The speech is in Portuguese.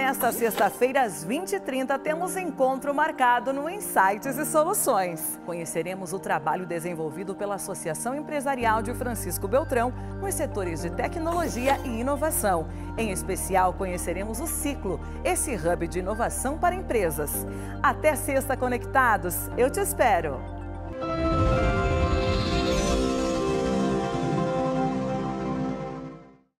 nesta sexta-feira, às 20h30, temos encontro marcado no Insights e Soluções. Conheceremos o trabalho desenvolvido pela Associação Empresarial de Francisco Beltrão nos setores de tecnologia e inovação. Em especial, conheceremos o Ciclo, esse hub de inovação para empresas. Até sexta conectados, eu te espero!